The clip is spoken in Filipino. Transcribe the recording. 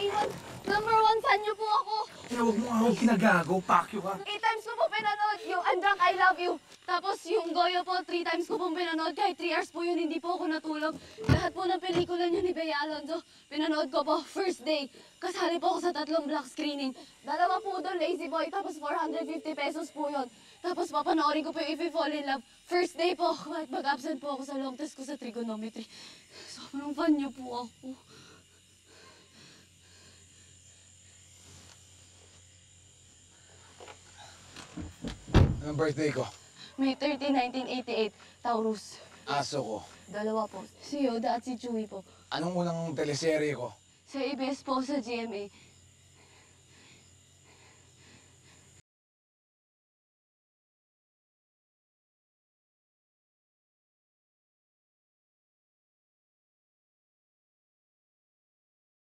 A1. Number one fan niyo po ako. Kaya huwag mo nga akong kinagago, pakyo ka. Eight times ko po pinanood yung I'm Drunk, I Love You. Tapos yung Goyo po, three times ko pong pinanood. Kahit three hours po yun, hindi po ako natulog. Lahat po ng pelikula niyo ni Bea Alonzo, pinanood ko po first day. Kasali po ako sa tatlong black screening. Dalawa po doon, Lazy Boy, tapos 450 pesos po yun. Tapos papanoorin ko po yung If You Fall in Love. First day po, kahit mag-absent po ako sa long test ko sa trigonometry. Sobrang fan niyo po ako. Anong birthday ko? May 30, 1988, Taurus. Aso ko. Dalawa po. Si Yoda at si Chewie po. Anong unang teleserye ko? Sa ABS po sa GMA,